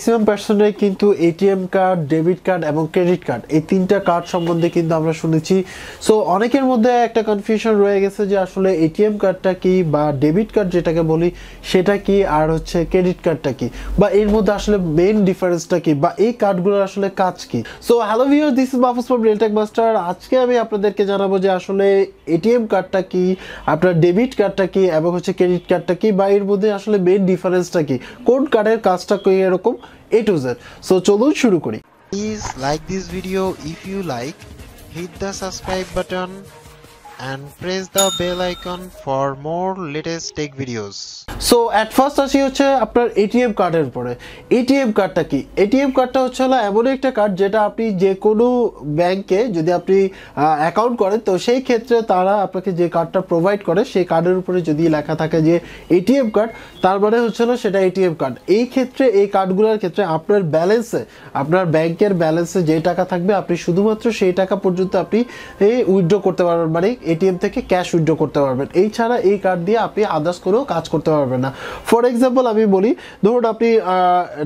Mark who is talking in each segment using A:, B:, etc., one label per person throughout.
A: Maximum পার্সনের কিন্তু ATM card debit card এবং ক্রেডিট কার্ড এই তিনটা কার্ড সম্বন্ধে কিন্তু আমরা শুনেছি। সো অনেকের মধ্যে একটা কনফিউশন রয়ে গেছে যে আসলে এটিএম কার্ডটা কি বা ডেবিট কার্ড যেটাকে বলি, সেটা কি আর হচ্ছে ক্রেডিট কার্ডটা কি? বা এর মধ্যে আসলে মেইন ডিফারেন্সটা কি বা এই কার্ডগুলোর আসলে কাজ কি? So hello viewer this is Mahfuz from Realtech Master আজকে আমি আপনাদেরকে জানাব যে আসলে এটিএম কার্ডটা কি, আপনার ডেবিট কার্ডটা কি এবং হচ্ছে ক্রেডিট কার্ডটা কি বা এর মধ্যে আসলে মেইন ডিফারেন্সটা কি? কোন কার্ডের কাজটা কি এরকম? এ টু জেড সো চলুন শুরু করি
B: Please like this video if you like, hit the subscribe button and press the bell icon for more latest tech videos.
A: So at first আসি হচ্ছে আপনার এটিএম কার্ডের উপরে। এটিএম কার্ডটা কি? এটিএম কার্ডটা হচ্ছে হলো এমন একটা কার্ড যেটা আপনি যে কোনো ব্যাংকে যদি আপনি অ্যাকাউন্ট করেন, তো সেই ক্ষেত্রে তারা আপনাকে যে কার্ডটা প্রোভাইড করে, সেই কার্ডের উপরে যদি লেখা থাকে যে এটিএম কার্ড তার মানে হচ্ছে হলো সেটা এটিএম কার্ড এই ক্ষেত্রে, এই কার্ডগুলোর ক্ষেত্রে আপনার ব্যালেন্সে আপনার ব্যাংকের ব্যালেন্সে যে টাকা থাকবে, আপনি শুধুমাত্র সেই টাকা পর্যন্ত আপনি উইথড্র করতে পারবেন। মানে এটিএম থেকে ক্যাশ উইথড্র করতে পারবেন। এই ছাড়া এই কার্ড দিয়ে আপনি আদার্স কোনো কাজ করতে পারবেন না। ফর এক্সাম্পল আমি বলি, ধরুন আপনি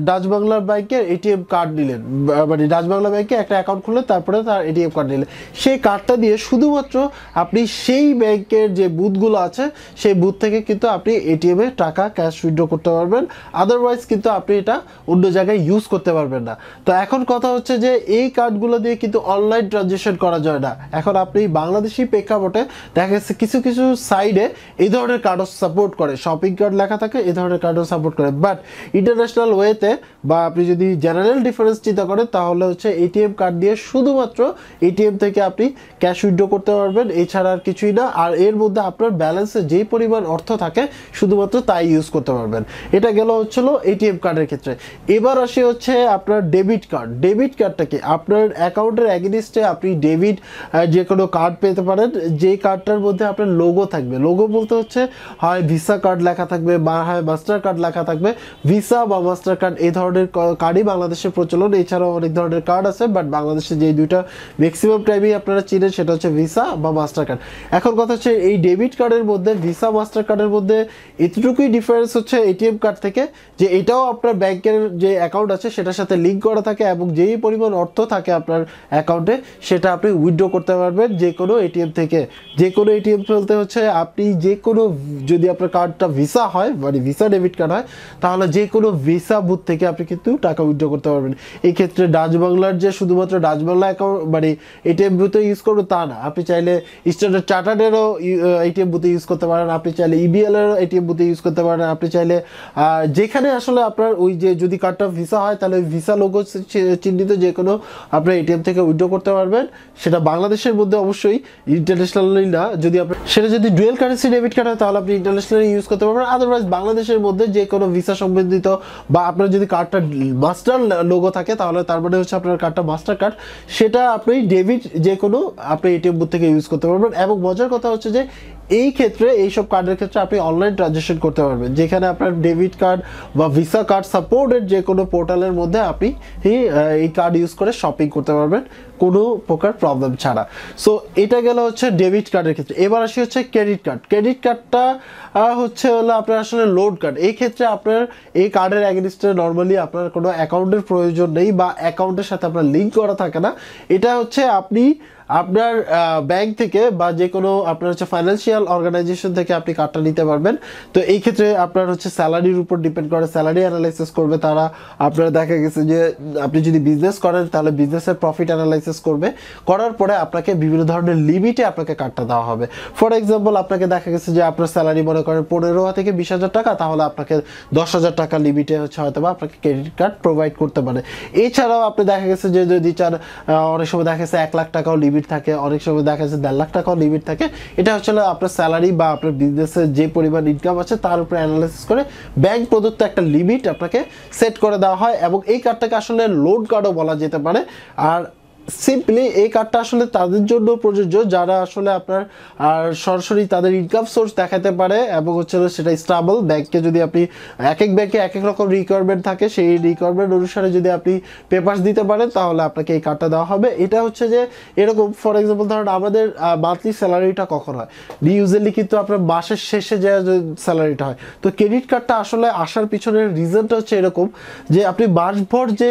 A: ডাচ বাংলা ব্যাংকের এটিএম কার্ড নিলেন। মানে ডাচ বাংলা ব্যাংকে একটা অ্যাকাউন্ট খুললেন, তারপরে তার এটিএম কার্ড নিলেন। সেই কার্ডটা দিয়ে শুধুমাত্র আপনি সেই ব্যাংকের যে বুথগুলো আছে, সেই বুথ থেকে কিন্তু আপনি এটিএম টাকা ক্যাশ উইথড্র করতে পারবেন। আদারওয়াইজ কিন্তু আপনি এটা অন্য জায়গায় ইউজ করতে পারবেন না। তো এখন কথা হচ্ছে যে, এই কার্ডগুলো দিয়ে কিন্তু অনলাইন ট্রানজেকশন করা যায় না। এখন আপনি বাংলাদেশি প্রেক্ষাপটে দেখা যাচ্ছে কিছু কিছু সাইডে এই ধরনের কার্ডও সাপোর্ট করে। শপিং কার্ড লেখা থাকে, এই ধরনের কার্ডও সাপোর্ট করে। বাট ইন্টারন্যাশনাল ওয়েতে বা আপনি যদি জেনারেল ডিফারেন্স চিন্তা করেন, তাহলে হচ্ছে এটিএম কার্ড দিয়ে শুধুমাত্র এটিএম থেকে আপনি ক্যাশ উইথড্র করতে পারবেন। এছাড়া আর কিছুই না। আর এর মধ্যে আপনার ব্যালেন্সে যেই পরিমাণ অর্থ থাকে, শুধুমাত্র তাই ইউজ করতে পারবেন। এটা গেল হচ্ছিল এটিএম কার্ডের ক্ষেত্রে। এবার আসি হচ্ছে আপনার ডেবিট কার্ড ডেবিট কার্ডটা কি? আপনার অ্যাকাউন্টের অ্যাগেনিস্টে আপনি ডেবিট যে কোনো কার্ড পেতে পারেন। যে কার্ডটার মধ্যে আপনার লোগো থাকবে। লোগো বলতে হচ্ছে, হয় ভিসা কার্ড লেখা থাকবে বা হয় মাস্টার কার্ড লেখা থাকবে। ভিসা বা মাস্টার কার্ড এই ধরনের কার্ডই বাংলাদেশে প্রচলন। এছাড়াও অনেক ধরনের কার্ড আছে বাট বাংলাদেশে যে দুইটা ম্যাক্সিমাম টাইমই আপনারা চিনেন, সেটা হচ্ছে ভিসা বা মাস্টার কার্ড এখন কথা হচ্ছে, এই ডেবিট কার্ডের মধ্যে ভিসা মাস্টার কার্ডের মধ্যে এতটুকুই ডিফারেন্স হচ্ছে এটিএম কার্ড থেকে, যে এটাও আপনার ব্যাংকের যে অ্যাকাউন্ট আছে, সেটার সাথে লিঙ্ক করা থাকে এবং যেই পরিমাণ অর্থ থাকে আপনার অ্যাকাউন্টে সেটা আপনি উইথড্র করতে পারবেন যে কোনো এটিএম থেকে। যে কোনো এটিএম বলতে হচ্ছে, আপনি যে কোনো যদি আপনার কার্ডটা ভিসা হয় মানে ভিসা ডেবিট কার্ড হয়, তাহলে যে কোনো ভিসা বুথ থেকে আপনি কিন্তু টাকা উইথড্র করতে পারবেন। এই ক্ষেত্রে ডাচ বাংলার যে শুধুমাত্র ডাচ বাংলা অ্যাকাউন্ট মানে এটিএম বুথে ইউজ করবে তা না। আপনি চাইলে স্ট্যান্ডার্ড চার্টার্ডেরও এটিএম বুথে ইউজ করতে পারেন। আপনি চাইলে ইবিএল এরও এটিএম বুথে ইউজ করতে পারেন। আপনি চাইলে যেখানে আসলে আপনার ওই যে যদি কার্ডটা ভিসা হয়, তাহলে ওই ভিসা লোগো চিহ্নিত যে কোনো আপনার এটিএম থেকে উইথড্র করতে পারবেন। সেটা বাংলাদেশের মধ্যে অবশ্যই ইন্টারন্যাশনালি না, যদি আপনার সেটা যদি ডুয়েল কারেন্সি ডেবিট কার্ড হয়, তাহলে আপনি ইন্টারন্যাশনালি ইউজ করতে পারবেন। আদারওয়াইজ বাংলাদেশের মধ্যে যে কোনো ভিসা সম্বন্ধিত বা আপনার যদি কার্ডটা মাস্টার লোগো থাকে, তাহলে তার মানে হচ্ছে আপনার কার্ডটা মাস্টার কার্ড সেটা আপনি ডেবিট যে কোনো আপনি এটিএম বুথ থেকে ইউজ করতে পারবেন। এবং মজার কথা হচ্ছে যে এই ক্ষেত্রে এইসব কার্ডের ক্ষেত্রে আপনি অনলাইন ট্রানজেকশন করতে পারবেন। যেখানে আপনার ডেবিট কার্ড বা ভিসা কার্ড সাপোর্টেড যে কোনো পোর্টালের মধ্যে আপনি এই, কার্ড ইউজ করে শপিং করতে পারবেন। কোনো প্রকার প্রবলেম ছাড়া। সো এটা গেল হচ্ছে ডেবিট কার্ডের ক্ষেত্রে। এবার আসি হচ্ছে ক্রেডিট কার্ড ক্রেডিট কার্ডটা হচ্ছে হলো আপনার আসলে লোড কার্ড এই ক্ষেত্রে আপনার এই কার্ডের অ্যাগেনিস্টে নর্মালি আপনার কোনো অ্যাকাউন্টের প্রয়োজন নেই বা অ্যাকাউন্টের সাথে আপনার লিঙ্ক করা থাকে না। এটা হচ্ছে আপনি আপনার ব্যাংক থেকে বা যে কোনো আপনার হচ্ছে ফাইন্যান্সিয়াল অর্গানাইজেশন থেকে আপনি কার্ডটা নিতে পারবেন। তো এই ক্ষেত্রে আপনার হচ্ছে স্যালারির উপর ডিপেন্ড করে স্যালারি অ্যানালাইসিস করবে তারা। আপনার দেখা গেছে যে আপনি যদি বিজনেস করেন তাহলে বিজনেসের প্রফিট অ্যানালাইসিস করবে। করার পরে আপনাকে বিভিন্ন ধরনের লিমিটে আপনাকে কার্ডটা দেওয়া হবে। ফর এক্সাম্পল আপনাকে দেখা গেছে যে আপনার স্যালারি মনে করেন পনেরো থেকে বিশ হাজার টাকা তাহলে আপনাকে দশ হাজার টাকা লিমিটে হচ্ছে হয়তো বা আপনাকে ক্রেডিট কার্ড প্রোভাইড করতে পারে। এছাড়াও আপনি দেখা গেছে যে যদি আহ, অনেক সময় দেখা গেছে এক লাখ টাকাও লিমিট থাকে, অনেক সময় দেখা যাচ্ছে দেড় লাখ টাকাও লিমিট থাকে। এটা আসলে আপনার স্যালারি বা আপনার বিজনেসের যে পরিমাণ ইনকাম আছে, তার উপরে অ্যানালাইসিস করে ব্যাংক প্রদত্ত একটা লিমিট আপনাকে সেট করে দেওয়া হয় এবং এই কার্ডটাকে আসলে লোড কার্ডও বলা যেতে পারে। আর সিম্পলি এই কার্ডটা আসলে তাদের জন্য প্রযোজ্য, যারা আসলে আপনার, আর সরাসরি তাদের ইনকাম সোর্স দেখাতে পারে, এবং হচ্ছে সেটা স্টাবল ব্যাংকে যদি আপনি এক এক ব্যাংকে এক এক রকম রিকোয়ারমেন্ট থাকে, সেই রিকোয়ারমেন্ট অনুসারে যদি আপনি পেপারস দিতে পারেন, তাহলে আপনাকে এই কার্ডটা দেওয়া হবে। এটা হচ্ছে যে, এরকম ফর এক্সাম্পল ধরেন আমাদের মান্থলি স্যালারিটা কখন হয়? ইউজুয়ালি কিন্তু আপনার মাসের শেষে যে স্যালারিটা হয়। তো ক্রেডিট কার্ডটা আসলে আসার পিছনের রিজনটা হচ্ছে এরকম যে, আপনি মাসভর যে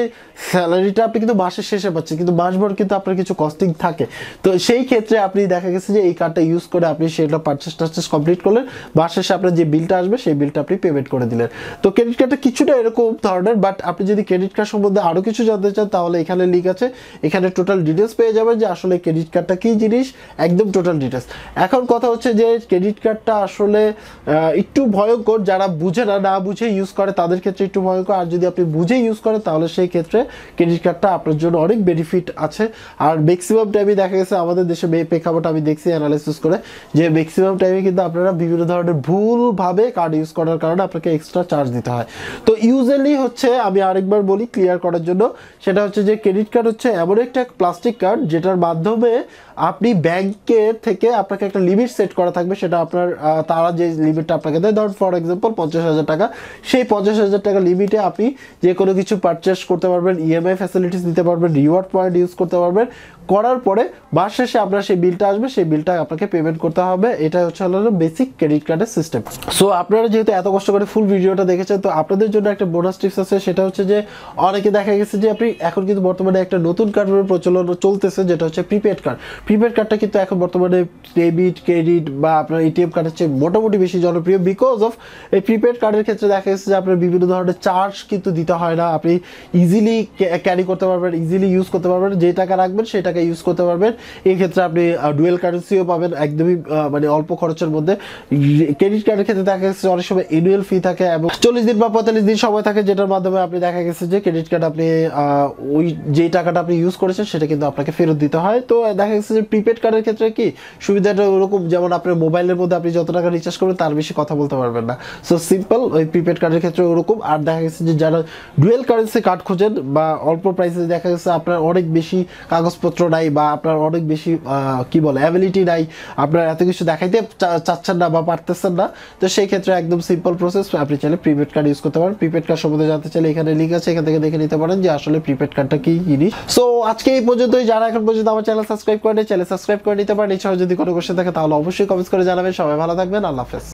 A: স্যালারিটা আপনি কিন্তু মাসের শেষে পাচ্ছেন, কিন্তু মাসভর কিন্তু আপনার কিছু কস্টিং থাকে। তো সেই ক্ষেত্রে আপনি দেখা গেছে যে এই কার্ডটা ইউজ করে আপনি সেটা পারচেস টার্চেস কমপ্লিট করলেন। মাস শেষে আপনার যে বিলটা আসবে, সেই বিলটা আপনি পেমেন্ট করে দিলেন। তো ক্রেডিট কার্ডটা কিছুটা এরকম ধরনের বাট আপনি যদি ক্রেডিট কার্ড সম্বন্ধে আরও কিছু জানতে চান, তাহলে এখানে লিঙ্ক আছে। এখানে টোটাল ডিটেলস পেয়ে যাবেন যে আসলে ক্রেডিট কার্ডটা কী জিনিস, একদম টোটাল ডিটেলস এখন কথা হচ্ছে যে ক্রেডিট কার্ডটা আসলে একটু ভয়ঙ্কর। যারা বুঝে না না বুঝে ইউজ করে, তাদের ক্ষেত্রে একটু ভয়ঙ্কর। আর যদি আপনি বুঝে ইউজ করেন, তাহলে সেই ক্ষেত্রে ক্রেডিট কার্ডটা আপনার জন্য অনেক বেনিফিট আছে। আর ম্যাক্সিমাম টাইমে দেখা গেছে আমাদের দেশে প্রেক্ষাপট আমি দেখছি অ্যানালাইসিস করে যে ম্যাক্সিমাম টাইমে কিন্তু আপনারা বিভিন্ন ধরনের ভুলভাবে কার্ড ইউজ করার কারণে আপনাকে এক্সট্রা চার্জ দিতে হয়। তো ইউজুয়ালি হচ্ছে আমি আরেকবার বলি ক্লিয়ার করার জন্য, সেটা হচ্ছে যে ক্রেডিট কার্ড হচ্ছে এমন একটা প্লাস্টিক কার্ড যেটার মাধ্যমে আপনি ব্যাংকের থেকে আপনাকে একটা লিমিট সেট করা থাকবে, সেটা আপনার তারা যে লিমিটটা আপনাকে দেয়, ধরুন ফর এক্সাম্পল পঞ্চাশ হাজার টাকা, সেই পঞ্চাশ হাজার টাকা লিমিটে আপনি যে কোনো কিছু পারচেস করতে পারবেন ইএমআই ফ্যাসিলিটিস দিতে পারবেন রিওয়ার্ড পয়েন্ট ইউজ করতে পারবেন। করার পরে, মাস শেষে আপনার সেই বিলটা আসবে, সেই বিলটা আপনাকে পেমেন্ট করতে হবে। এটা হচ্ছে হলো বেসিক ক্রেডিট কার্ডের সিস্টেম সো আপনারা যেহেতু এত কষ্ট করে ফুল ভিডিওটা দেখেছেন, তো আপনাদের জন্য একটা বোনাস টিপস আছে। সেটা হচ্ছে যে, অনেকে দেখা গেছে যে, আপনি এখন কিন্তু বর্তমানে একটা নতুন কার্ডের প্রচলন চলতেছে, যেটা হচ্ছে প্রিপেড কার্ড প্রিপেড কার্ডটা কিন্তু এখন বর্তমানে ডেবিট ক্রেডিট বা আপনার এটিএম কার্ডের চেয়ে মোটামুটি বেশি জনপ্রিয় বিকজ অফ এই প্রিপেড কার্ডের ক্ষেত্রে দেখা গেছে যে, আপনার বিভিন্ন ধরনের চার্জ কিন্তু দিতে হয় না। আপনি ইজিলি ক্যারি করতে পারবেন ইজিলি ইউজ করতে পারবেন, যে টাকা রাখবেন, সেই টাকা ইউজ করতে পারবেন। এই ক্ষেত্রে আপনি ডুয়েল কারেন্সিও পাবেন, একদমই মানে অল্প খরচের মধ্যে। ক্রেডিট কার্ডের ক্ষেত্রে দেখা গেছে অনেক সময় এনুয়াল ফি থাকে এবং চল্লিশ দিন বা পঁয়তাল্লিশ দিন সময় থাকে, যেটার মাধ্যমে আপনি দেখা গেছে যে ক্রেডিট কার্ড আপনি ওই যেই টাকাটা আপনি ইউজ করেছেন, সেটা কিন্তু আপনাকে ফেরত দিতে হয়। তো দেখা গেছে যে প্রিপেড কার্ডের ক্ষেত্রে কি, সুবিধাটা ওরকম, যেমন আপনার মোবাইলের মধ্যে আপনি যত টাকা রিচার্জ করবেন, তার বেশি কথা বলতে পারবেন না। সো সিম্পল ওই প্রিপেড কার্ডের ক্ষেত্রে ওরকম। আর দেখা গেছে যে যারা ডুয়েল কারেন্সি কার্ড খোঁজেন বা অল্প প্রাইসে দেখা গেছে আপনার অনেক বেশি কাগজপত্র নাই বা আপনার অনেক বেশি কি বলে অ্যাবিলিটি নাই। আপনার এত কিছু দেখাইতে চাচ্ছেন না বা পারতেছেন না। তো সেই ক্ষেত্রে একদম সিম্পল প্রসেস আপনি চাইলে প্রিপেড কার্ড ইউজ করতে পারেন। প্রিপেড কার্ড সম্বন্ধে জানতে চাইলে এখানে লিঙ্ক আছে, এখান থেকে দেখে নিতে পারেন যে আসলে প্রিপেড কার্ডটা কি জিনিস। সো আজকে এই পর্যন্তই। যারা এখন পর্যন্ত আমার চ্যানেল সাবস্ক্রাইব করেন চ্যানেল সাবস্ক্রাইব করে নিতে পারেন। এছাড়াও যদি কোনো কোশ্চেন থাকে, তাহলে অবশ্যই কমেন্টস করে জানাবেন। সবাই ভালো থাকবেন। আল্লাহ হাফেজ।